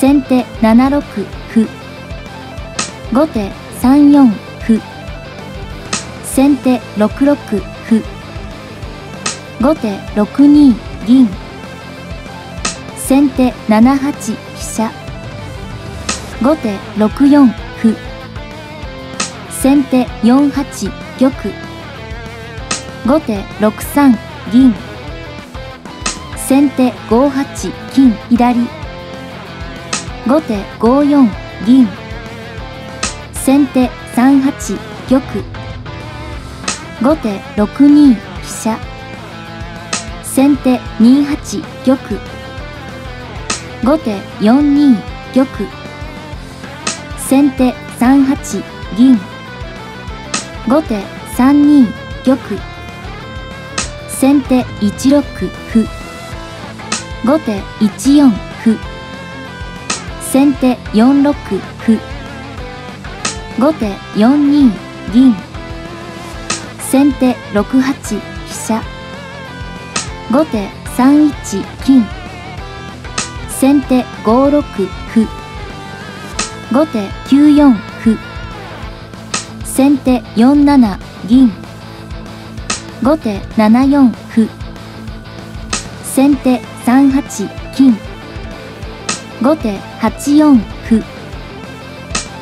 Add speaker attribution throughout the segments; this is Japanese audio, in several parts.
Speaker 1: 先手7六歩。後手3四歩。先手6六歩。後手6二銀。先手7八飛車。後手6四歩。先手4八玉。後手6三銀。先手5八金左。後手5四銀。先手3八玉。後手6二飛車。先手2八玉。後手4二玉。先手3八銀。後手3二玉。先手1六歩。後手1四歩。先手4六歩。後手4二銀。先手6八飛車。後手3一金。先手5六歩。後手9四歩。先手4七銀。後手7四歩。先手3八金。後手8四歩。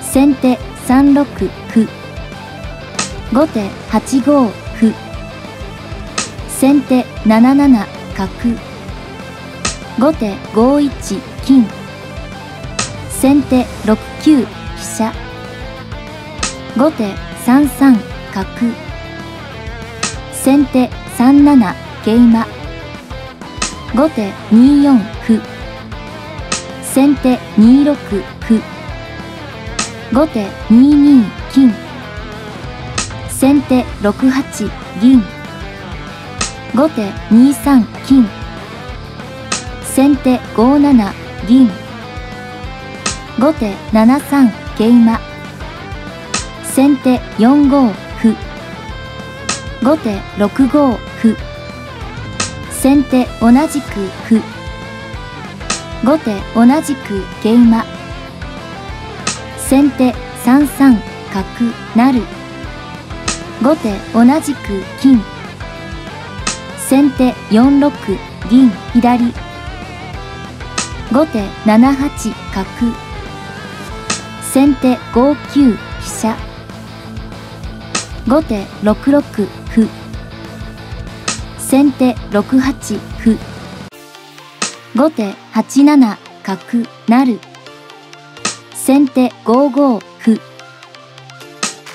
Speaker 1: 先手3六歩後手8五歩先手7七角。後手5一金。先手6九飛車。後手3三角。先手3七桂馬。後手2四歩。先手2六歩後手2二金先手6八銀後手2三金先手5七銀後手7三桂馬先手4五歩後手6五歩先手同じく歩後手同じく桂馬先手3三角成。後手同じく金先手4六銀左。後手7八角。先手5九飛車。後手6六歩。先手6八歩。後手8七角成先手5五歩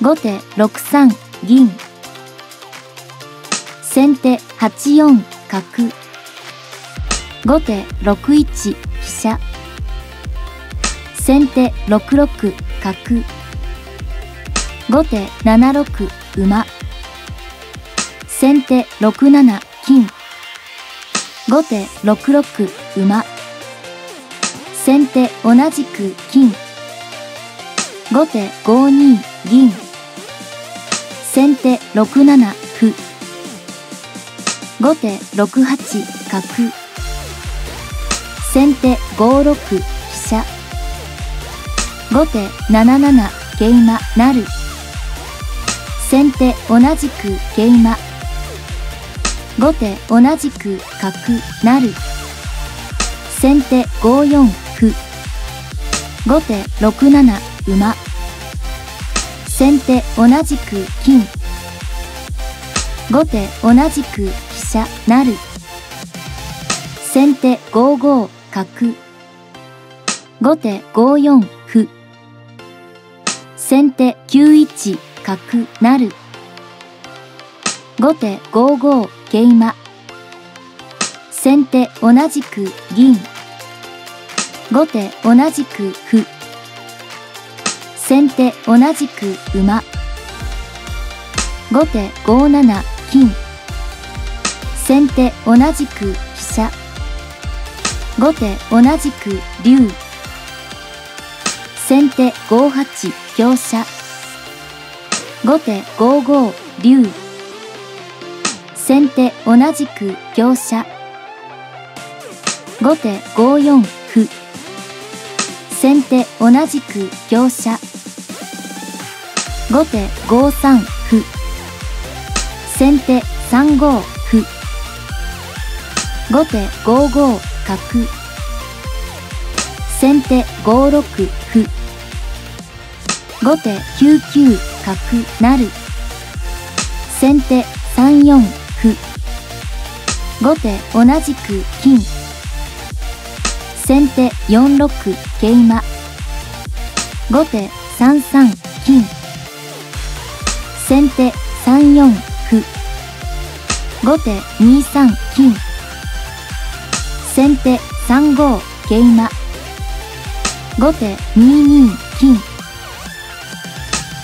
Speaker 1: 後手6三銀先手8四角後手6一飛車先手6六角後手7六馬先手6七金後手6六馬。先手同じく金。後手5二銀。先手6七歩。後手6八角。先手5六飛車。後手7七桂馬成先手同じく桂馬。後手同じく角成先手5四歩。後手6七馬。先手同じく金。後手同じく飛車成。先手5五角。後手5四歩。先手9一角成。後手5五桂馬。先手同じく銀。後手同じく歩先手同じく馬。後手5七金先手同じく飛車。後手同じく竜先手5八香車後手5五竜先手同じく香車後手5四歩先手同じく香車。後手5三歩。先手3五歩。後手5五角。先手5六歩。後手9九角成。先手3四歩。後手同じく金。先手4六桂馬後手3三金。先手3四歩後手2三金。先手3五桂馬後手2二金。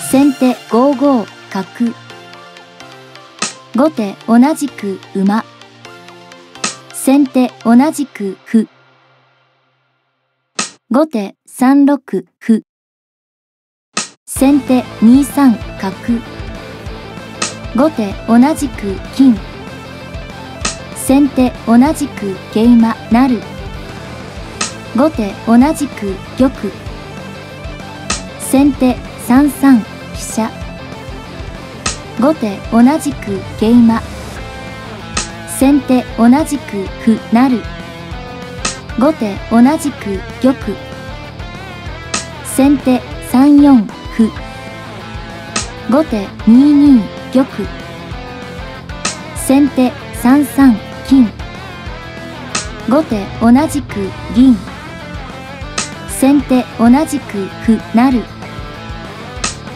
Speaker 1: 先手5五角。後手同じく馬。先手同じく歩。後手3六歩。先手2三角。後手同じく金。先手同じく桂馬成後手同じく玉。先手3三飛車。後手同じく桂馬。先手同じく歩成後手同じく玉。先手3四歩。後手2二玉。先手3三金。後手同じく銀。先手同じく歩成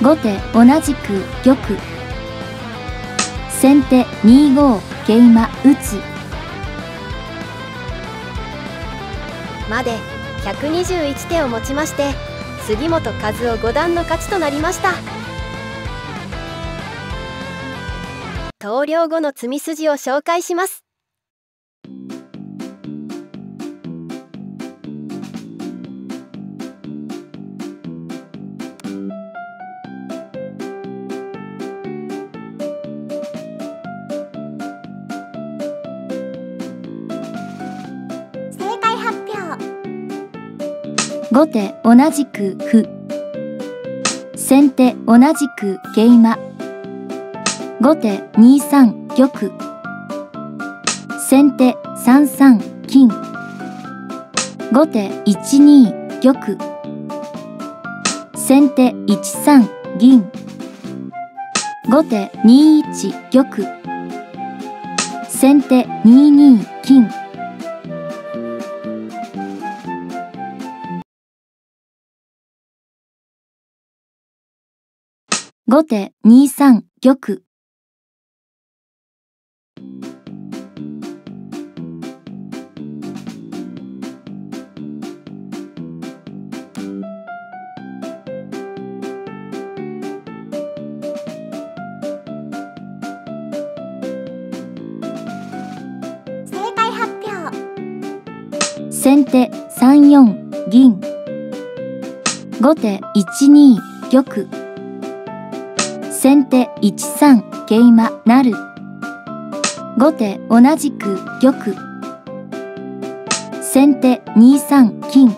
Speaker 1: 後手同じく玉。先手2五桂馬打つ。
Speaker 2: まで121手をもちまして杉本和夫五段の勝ちとなりました。投了後の積み筋を紹介します。
Speaker 1: 後手同じく歩先手同じく桂馬後手2三玉先手3三金後手1二玉先手1三銀後手2一玉先手2二金後手2三玉。
Speaker 3: 正解発表。
Speaker 1: 先手3四銀。後手1二玉先手1三桂馬成後手同じく玉。先手2三金。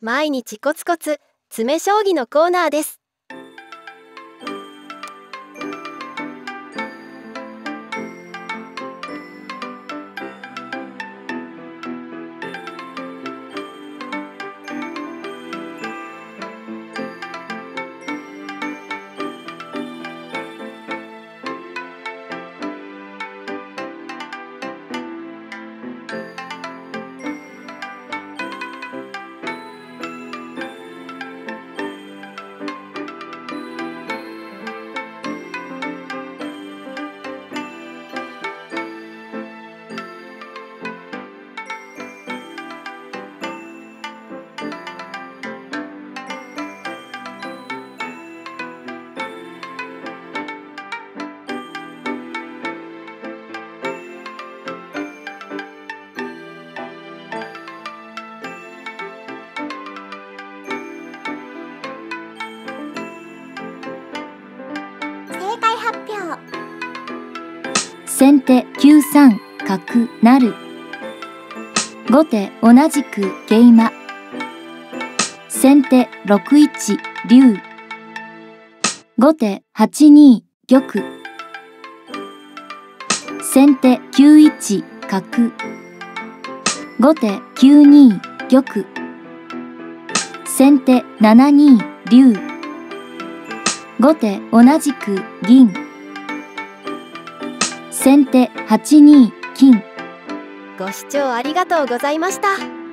Speaker 2: 毎日コツコツ詰将棋のコーナーです。
Speaker 1: 先手9三角成。後手同じく桂馬先手6一竜。後手8二玉。先手9一角。後手9二玉。先手7二竜。後手同じく銀。先手8二金。
Speaker 2: ご視聴ありがとうございました。